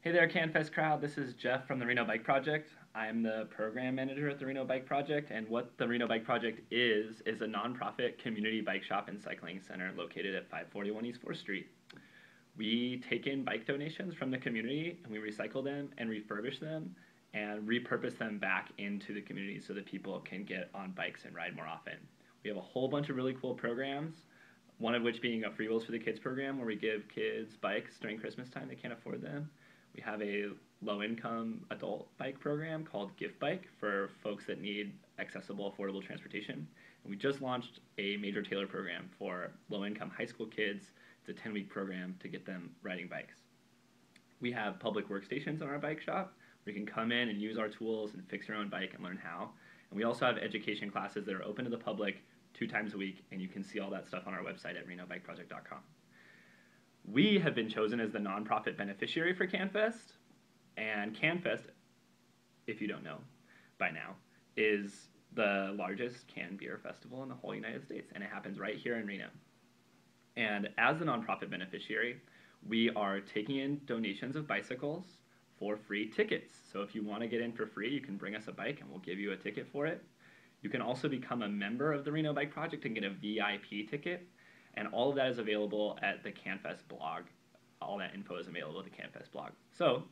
Hey there, CanFest crowd. This is Jeff from the Reno Bike Project. I'm the program manager at the Reno Bike Project, and what the Reno Bike Project is, is a nonprofit community bike shop and cycling center located at 541 East 4th Street. We take in bike donations from the community and we recycle them and refurbish them and repurpose them back into the community so that people can get on bikes and ride more often. We have a whole bunch of really cool programs, one of which being a Free Wheels for the Kids program where we give kids bikes during Christmas time, they can't afford them. We have a low income adult bike program called Gift Bike for folks that need accessible, affordable transportation. And we just launched a Major Taylor program for low income high school kids. It's a 10 week program to get them riding bikes. We have public workstations in our bike shop where you can come in and use our tools and fix your own bike and learn how. And we also have education classes that are open to the public two times a week, and you can see all that stuff on our website at renobikeproject.com. We have been chosen as the nonprofit beneficiary for CanFest, and CanFest, if you don't know by now, is the largest can beer festival in the whole United States, and it happens right here in Reno. And as the nonprofit beneficiary, we are taking in donations of bicycles for free tickets. So if you want to get in for free, you can bring us a bike and we'll give you a ticket for it. You can also become a member of the Reno Bike Project and get a VIP ticket. And all of that is available at the CanFest blog. All that info is available at the CanFest blog. So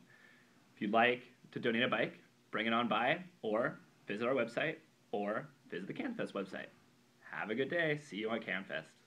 if you'd like to donate a bike, bring it on by, or visit our website, or visit the CanFest website. Have a good day. See you on CanFest.